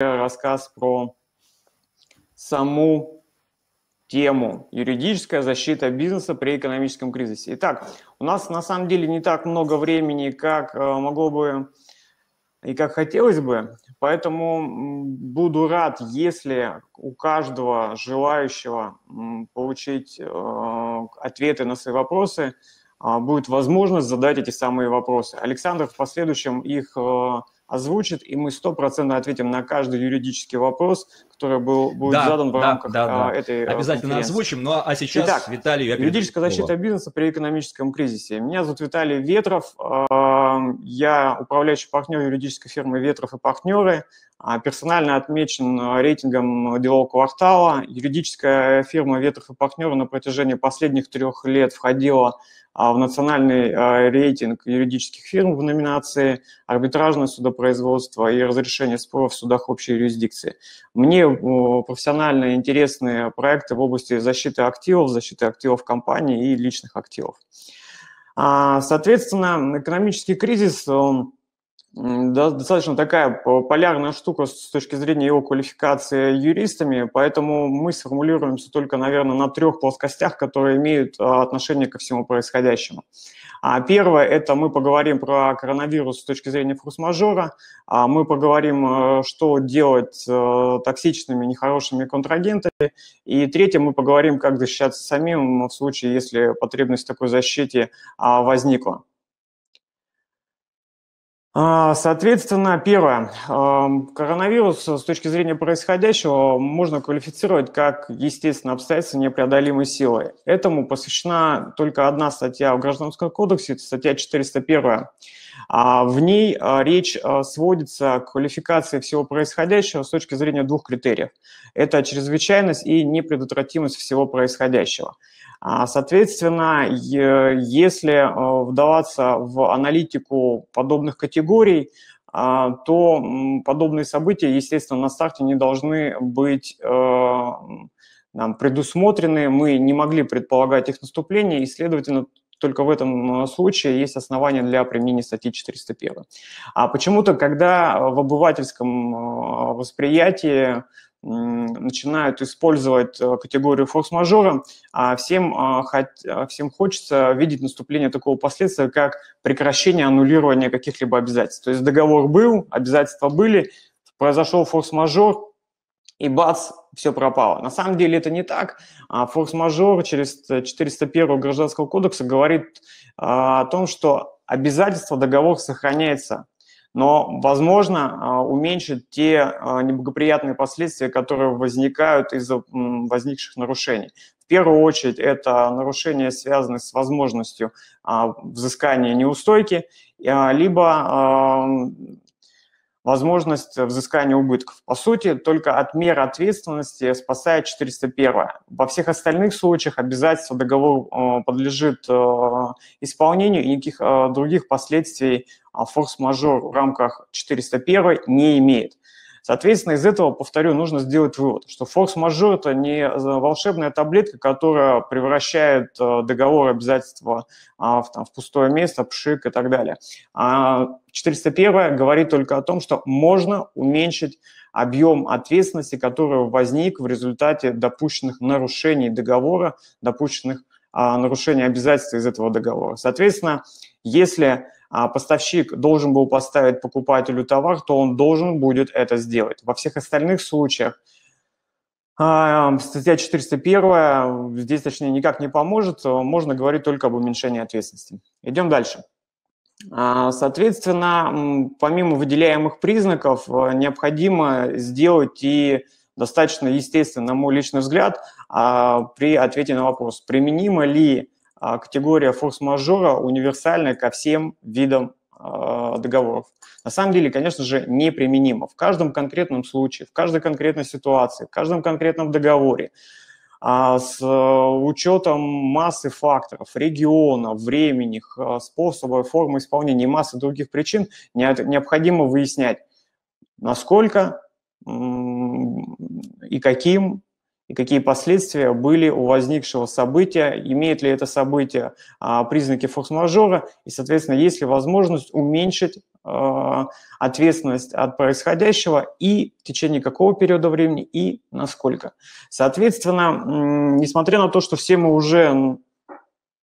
рассказ про саму тему юридическая защита бизнеса при экономическом кризисе. Итак, у нас на самом деле не так много времени, как э, могло бы и как хотелось бы, поэтому буду рад, если у каждого желающего получить э, ответы на свои вопросы а, будет возможность задать эти самые вопросы. Александр в последующем их э, озвучит, и мы стопроцентно ответим на каждый юридический вопрос, который был, будет да, задан в да, рамках да, да. этой э, Обязательно озвучим. Ну а сейчас, Итак, Виталий... Я юридическая защита бизнеса при экономическом кризисе. Меня зовут Виталий Ветров. Я управляющий партнер юридической фирмы «Ветров и партнеры». А, персонально отмечен рейтингом делового квартала. Юридическая фирма «Ветров и партнеры» на протяжении последних трех лет входила а, в национальный а, рейтинг юридических фирм в номинации «Арбитражное судопроизводство и разрешение споров в судах общей юрисдикции». Мне профессионально интересны проекты в области защиты активов, защиты активов компании и личных активов. А, соответственно, экономический кризис он достаточно такая полярная штука с точки зрения его квалификации юристами, поэтому мы сформулируемся только, наверное, на трех плоскостях, которые имеют а, отношение ко всему происходящему. А, первое – это мы поговорим про коронавирус с точки зрения форс-мажора, а, мы поговорим, э, что делать э, токсичными, нехорошими контрагентами, и третье – мы поговорим, как защищаться самим в случае, если потребность такой защите возникла. А, соответственно, первое. Коронавирус с точки зрения происходящего можно квалифицировать как естественное обстоятельство непреодолимой силы. Этому посвящена только одна статья в Гражданском кодексе, это статья 401. А, в ней а, речь сводится к квалификации всего происходящего с точки зрения двух критериев. Это чрезвычайность и непредотвратимость всего происходящего. А, соответственно, если э, вдаваться в аналитику подобных категорий, а, то подобные события, естественно, на старте не должны быть э, нам предусмотрены, мы не могли предполагать их наступление, и, следовательно, только в этом э, случае есть основания для применения статьи 401. А почему-то, когда в обывательском восприятии начинают использовать э, категорию форс-мажора, а всем, а, а всем хочется видеть наступление такого последствия, как прекращение аннулирования каких-либо обязательств. То есть договор был, обязательства были, произошел форс-мажор, и бац, все пропало. На самом деле это не так. А форс-мажор через 401 Гражданского кодекса говорит о том, что обязательство договор сохраняется но, возможно, а, уменьшить те а, неблагоприятные последствия, которые возникают из-за возникших нарушений. В первую очередь это нарушения, связанные с возможностью а, взыскания неустойки, либо возможность взыскания убытков. По сути, только от меры ответственности спасает 401. Во всех остальных случаях обязательство договор подлежит исполнению, и никаких других последствий форс-мажор в рамках 401 не имеет. Соответственно, из этого, повторю, нужно сделать вывод, что форс-мажор – это не волшебная таблетка, которая превращает э, договор обязательства а, в, там, в пустое место, пшик и так далее. 401 а говорит только о том, что можно уменьшить объем ответственности, который возник в результате допущенных нарушений договора, допущенных а, нарушений обязательств из этого договора. Соответственно, если а поставщик должен был поставить покупателю товар, то он должен будет это сделать. Во всех остальных случаях а, статья 401 здесь, точнее, никак не поможет, можно говорить только об уменьшении ответственности. Идем дальше. А, соответственно, помимо выделяемых признаков, необходимо сделать и достаточно естественно, на мой личный взгляд, при ответе на вопрос, применимо ли а, категория форс-мажора универсальная ко всем видам а, договоров. На самом деле, конечно же, неприменимо. В каждом конкретном случае, в каждой конкретной ситуации, в каждом конкретном договоре а, с учетом массы факторов, региона, времени, способа, формы исполнения и массы других причин необходимо выяснять, насколько и каким и какие последствия были у возникшего события, имеет ли это событие а, признаки форс-мажора, и, соответственно, есть ли возможность уменьшить ответственность от происходящего и в течение какого периода времени и насколько. Соответственно, несмотря на то, что все мы уже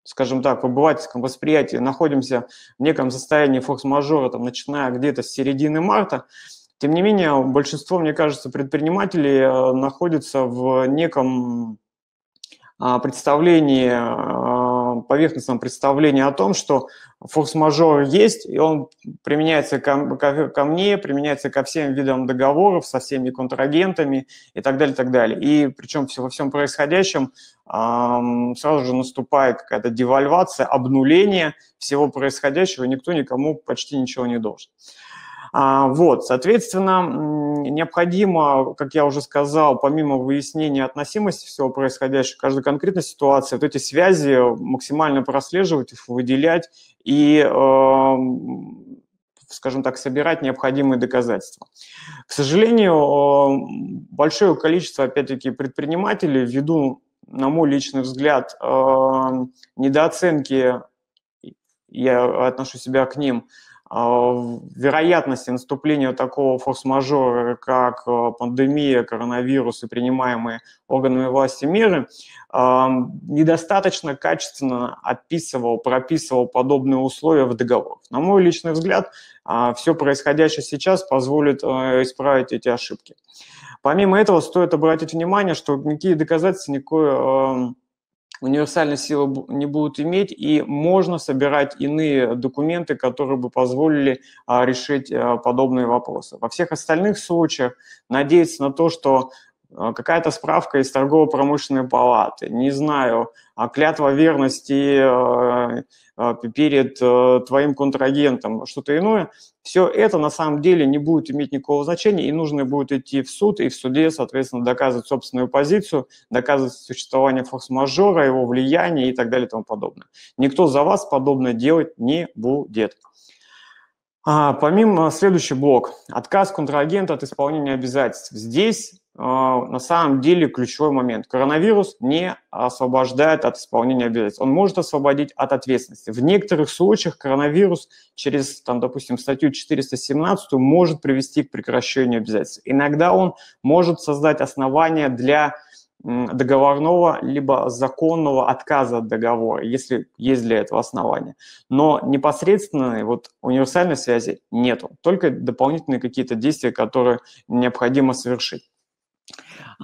скажем так, в обывательском восприятии находимся в неком состоянии форс-мажора, там, начиная где-то с середины марта, тем не менее, большинство, мне кажется, предпринимателей э, находятся в неком а, представлении, а, поверхностном представлении о том, что форс-мажор есть, и он применяется ко, ко, ко мне, применяется ко всем видам договоров, со всеми контрагентами и так далее, и так далее. И причем во всем происходящем сразу же наступает какая-то девальвация, обнуление всего происходящего, никто никому почти ничего не должен. Вот, соответственно, необходимо, как я уже сказал, помимо выяснения относимости всего происходящего, каждой конкретной ситуации, вот эти связи максимально прослеживать, их выделять и, скажем так, собирать необходимые доказательства. К сожалению, большое количество, опять-таки, предпринимателей ввиду, на мой личный взгляд, недооценки, я отношу себя к ним, а, вероятности наступления такого форс-мажора, как а, пандемия, коронавирус и принимаемые органами власти меры, а, недостаточно качественно описывал, прописывал подобные условия в договорах. На мой личный взгляд, все происходящее сейчас позволит исправить эти ошибки. Помимо этого, стоит обратить внимание, что никакие доказательства, никакой универсальной силы не будут иметь, и можно собирать иные документы, которые бы позволили а, решить а, подобные вопросы. Во всех остальных случаях надеяться на то, что какая-то справка из торгово-промышленной палаты, не знаю, клятва верности а, перед э, твоим контрагентом, что-то иное, все это на самом деле не будет иметь никакого значения, и нужно будет идти в суд, и в суде, соответственно, доказывать собственную позицию, доказывать существование форс-мажора, его влияние и так далее и тому подобное. Никто за вас подобное делать не будет. А, помимо следующий блок. Отказ контрагента от исполнения обязательств. Здесь а, на самом деле ключевой момент. Коронавирус не освобождает от исполнения обязательств. Он может освободить от ответственности. В некоторых случаях коронавирус через, там, допустим, статью 417 может привести к прекращению обязательств. Иногда он может создать основания для договорного либо законного отказа от договора, если есть для этого основания. Но непосредственной вот универсальной связи нету, только дополнительные какие-то действия, которые необходимо совершить.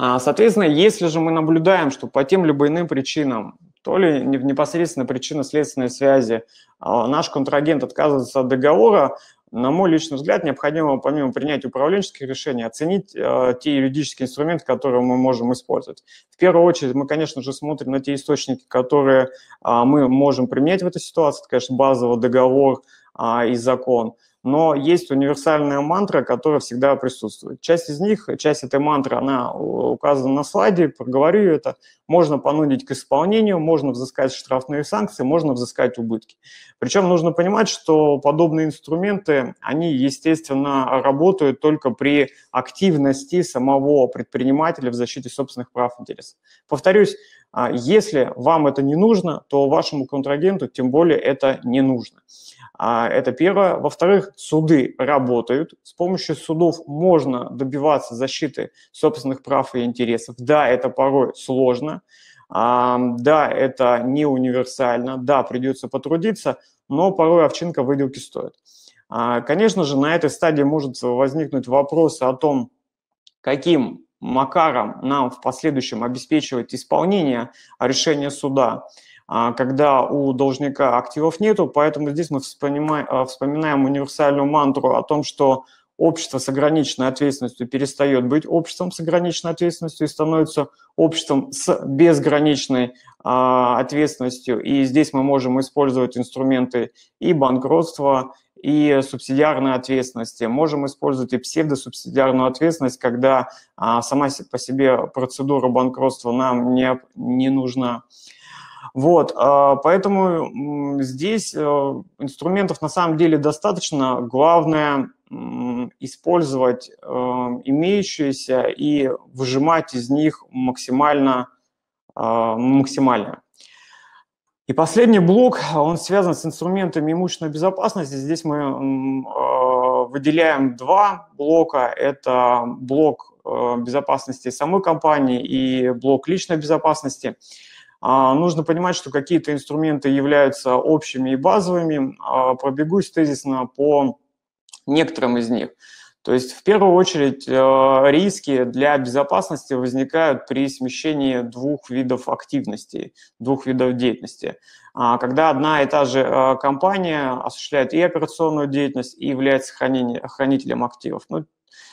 А, соответственно, если же мы наблюдаем, что по тем либо иным причинам, то ли непосредственно причина следственной связи, а, наш контрагент отказывается от договора, на мой личный взгляд, необходимо помимо принятия управленческих решений оценить э, те юридические инструменты, которые мы можем использовать. В первую очередь мы, конечно же, смотрим на те источники, которые э, мы можем применять в этой ситуации. Это, конечно, базовый договор э, и закон но есть универсальная мантра, которая всегда присутствует. Часть из них, часть этой мантры, она указана на слайде, проговорю это. Можно понудить к исполнению, можно взыскать штрафные санкции, можно взыскать убытки. Причем нужно понимать, что подобные инструменты, они, естественно, работают только при активности самого предпринимателя в защите собственных прав и интересов. Повторюсь, а, если вам это не нужно, то вашему контрагенту тем более это не нужно. А, это первое. Во-вторых, суды работают. С помощью судов можно добиваться защиты собственных прав и интересов. Да, это порой сложно. А, да, это не универсально. Да, придется потрудиться, но порой овчинка выделки стоит. А, конечно же, на этой стадии может возникнуть вопрос о том, каким макаром нам в последующем обеспечивать исполнение решения суда. А, когда у должника активов нету, поэтому здесь мы вспоминаем, а, вспоминаем универсальную мантру о том, что общество с ограниченной ответственностью перестает быть обществом с ограниченной ответственностью и становится обществом с безграничной а, ответственностью. И здесь мы можем использовать инструменты и банкротства, и субсидиарной ответственности. Можем использовать и псевдосубсидиарную ответственность, когда а, сама по себе процедура банкротства нам не, не нужна. Вот, а, поэтому здесь э, инструментов на самом деле достаточно. Главное использовать э, имеющиеся и выжимать из них максимально а, максимальное. И последний блок, он связан с инструментами имущественной безопасности. Здесь мы выделяем два блока. Это блок безопасности самой компании и блок личной безопасности. Нужно понимать, что какие-то инструменты являются общими и базовыми. Пробегусь тезисно по некоторым из них. То есть в первую очередь э, риски для безопасности возникают при смещении двух видов активности, двух видов деятельности. А, когда одна и та же э, компания осуществляет и операционную деятельность, и является хранителем активов. Ну,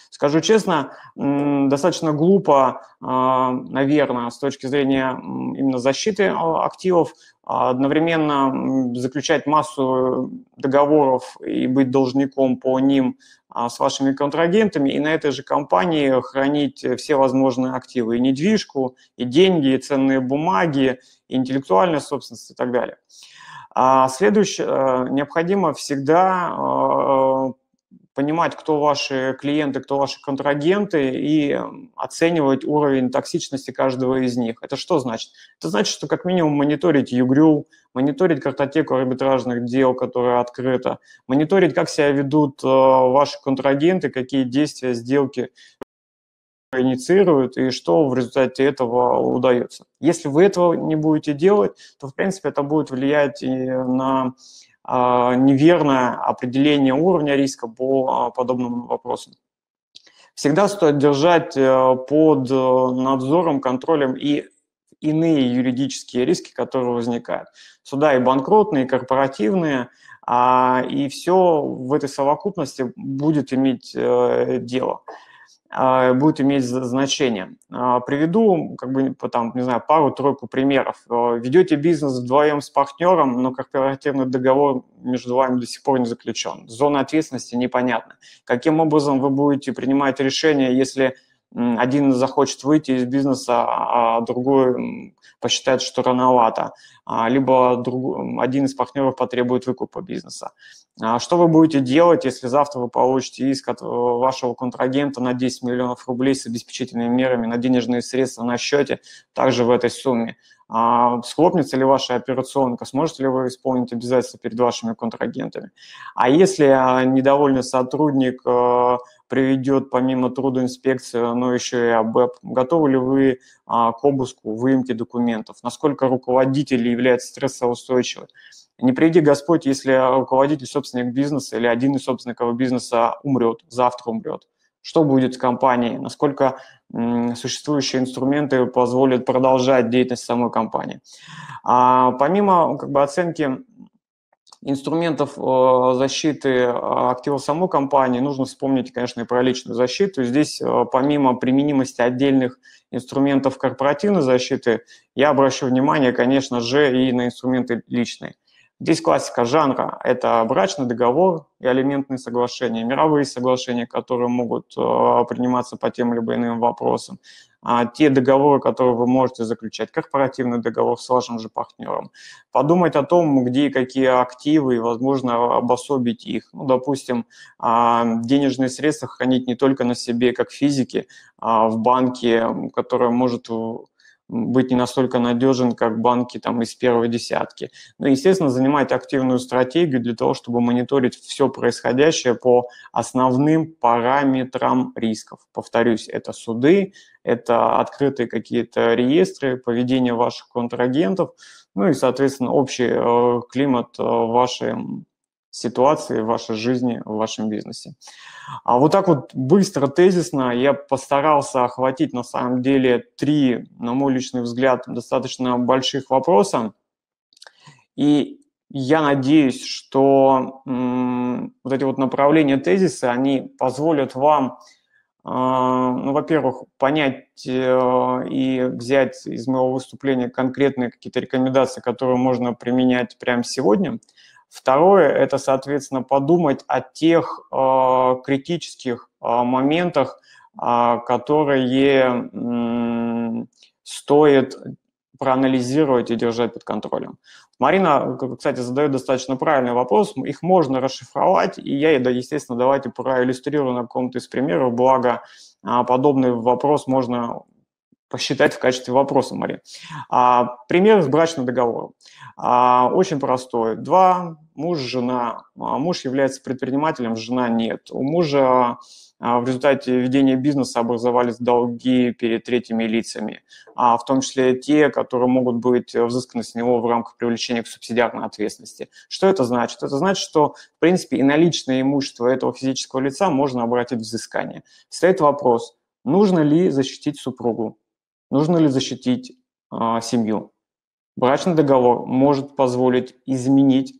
Скажу честно, достаточно глупо, а, наверное, с точки зрения именно защиты а, активов, одновременно заключать массу договоров и быть должником по ним а, с вашими контрагентами, и на этой же компании хранить все возможные активы, и недвижку, и деньги, и ценные бумаги, и интеллектуальная собственность и так далее. Следующее, необходимо всегда понимать, кто ваши клиенты, кто ваши контрагенты и оценивать уровень токсичности каждого из них. Это что значит? Это значит, что как минимум мониторить ЮГРЮ, мониторить картотеку арбитражных дел, которая открыта, мониторить, как себя ведут э, ваши контрагенты, какие действия, сделки инициируют и что в результате этого удается. Если вы этого не будете делать, то, в принципе, это будет влиять и на неверное определение уровня риска по а, подобным вопросам. Всегда стоит держать э, под э, надзором, контролем и иные юридические риски, которые возникают. Сюда и банкротные, и корпоративные, а, и все в этой совокупности будет иметь э, дело. А, будет иметь значение. А, приведу, как бы, там, не знаю, пару-тройку примеров. А, ведете бизнес вдвоем с партнером, но корпоративный договор между вами до сих пор не заключен. Зона ответственности непонятна. Каким образом вы будете принимать решение, если один захочет выйти из бизнеса, а другой посчитает, что рановато, либо друг, один из партнеров потребует выкупа бизнеса. Что вы будете делать, если завтра вы получите иск от вашего контрагента на 10 миллионов рублей с обеспечительными мерами на денежные средства на счете, также в этой сумме? Схлопнется ли ваша операционка, сможете ли вы исполнить обязательства перед вашими контрагентами? А если недовольный сотрудник приведет помимо трудоинспекции, но еще и АБЭП. Готовы ли вы а, к обыску, выемке документов? Насколько руководитель является стрессоустойчивым? Не приди Господь, если руководитель, собственник бизнеса или один из собственников бизнеса умрет, завтра умрет. Что будет с компанией? Насколько существующие инструменты позволят продолжать деятельность самой компании? А, помимо как бы, оценки инструментов э, защиты э, активов самой компании нужно вспомнить, конечно, и про личную защиту. Здесь э, помимо применимости отдельных инструментов корпоративной защиты, я обращу внимание, конечно же, и на инструменты личной. Здесь классика жанра – это брачный договор и алиментные соглашения, мировые соглашения, которые могут приниматься по тем либо иным вопросам, а, те договоры, которые вы можете заключать, корпоративный договор с вашим же партнером, подумать о том, где и какие активы, и, возможно, обособить их. Ну, допустим, а, денежные средства хранить не только на себе, как физики, а в банке, который может быть не настолько надежен, как банки там из первой десятки. Ну, естественно, занимать активную стратегию для того, чтобы мониторить все происходящее по основным параметрам рисков. Повторюсь, это суды, это открытые какие-то реестры, поведение ваших контрагентов, ну и, соответственно, общий э, климат э, вашей ситуации в вашей жизни, в вашем бизнесе. А вот так вот быстро, тезисно я постарался охватить на самом деле три, на мой личный взгляд, достаточно больших вопроса. И я надеюсь, что м, вот эти вот направления тезиса, они позволят вам, э, ну, во-первых, понять э, и взять из моего выступления конкретные какие-то рекомендации, которые можно применять прямо сегодня – Второе – это, соответственно, подумать о тех э, критических э, моментах, э, которые э, стоит проанализировать и держать под контролем. Марина, кстати, задает достаточно правильный вопрос. Их можно расшифровать, и я, естественно, давайте проиллюстрирую на каком-то из примеров, благо подобный вопрос можно посчитать в качестве вопроса, Мария. А, пример с брачным договором. А, очень простой. Два, муж, жена. А, муж является предпринимателем, жена нет. У мужа а, в результате ведения бизнеса образовались долги перед третьими лицами, а в том числе те, которые могут быть взысканы с него в рамках привлечения к субсидиарной ответственности. Что это значит? Это значит, что, в принципе, и наличное имущество этого физического лица можно обратить в взыскание. Стоит вопрос, нужно ли защитить супругу, нужно ли защитить э, семью. Брачный договор может позволить изменить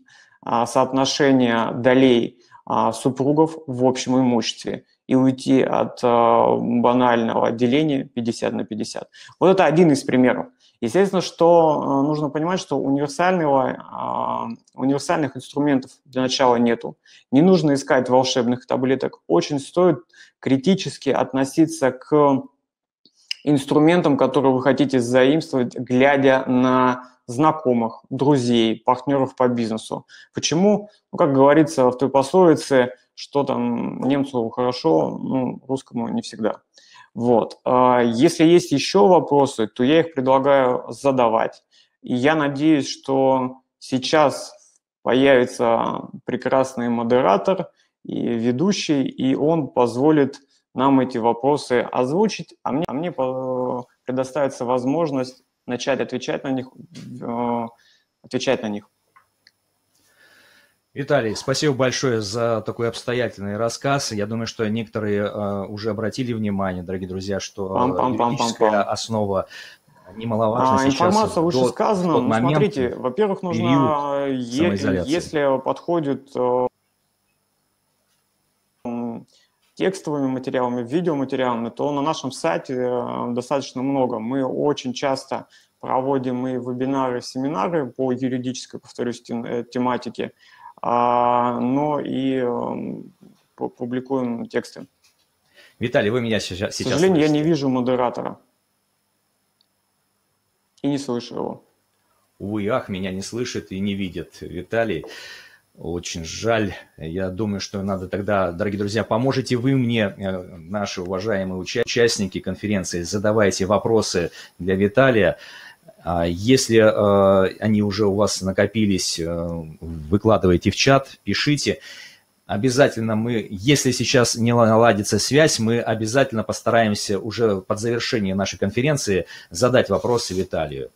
э, соотношение долей э, супругов в общем имуществе и уйти от э, банального деления 50 на 50. Вот это один из примеров. Естественно, что э, нужно понимать, что универсального, э, универсальных инструментов для начала нету. Не нужно искать волшебных таблеток. Очень стоит критически относиться к инструментам, которые вы хотите заимствовать, глядя на знакомых, друзей, партнеров по бизнесу. Почему? Ну, как говорится в той пословице – что там немцу хорошо, ну, русскому не всегда. Вот. А если есть еще вопросы, то я их предлагаю задавать. И я надеюсь, что сейчас появится прекрасный модератор и ведущий, и он позволит нам эти вопросы озвучить, а мне, а мне предоставится возможность начать отвечать на них, э, отвечать на них. Виталий, спасибо большое за такой обстоятельный рассказ. Я думаю, что некоторые uh, уже обратили внимание, дорогие друзья, что пам -пам -пам юридическая основа немаловажна а, сейчас. Информация выше сказана. Ну, смотрите, во-первых, нужно, если подходит э, текстовыми материалами, видеоматериалами, то на нашем сайте э, достаточно много. Мы очень часто проводим и вебинары, семинары по юридической, повторюсь, э, тематике. А, но и эм, публикуем тексты. Виталий, вы меня сейчас... К сожалению, слышите? я не вижу модератора. И не слышу его. Увы, ах, меня не слышит и не видит. Виталий, очень жаль. Я думаю, что надо тогда, дорогие друзья, поможете вы мне, э, наши уважаемые участники конференции, задавайте вопросы для Виталия. А если э, они уже у вас накопились, э, выкладывайте в чат, пишите. Обязательно мы, если сейчас не наладится связь, мы обязательно постараемся уже под завершение нашей конференции задать вопросы Виталию.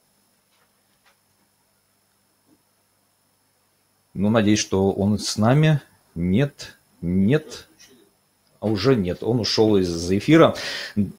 Ну, надеюсь, что он с нами. Нет, нет, а уже нет, он ушел из эфира.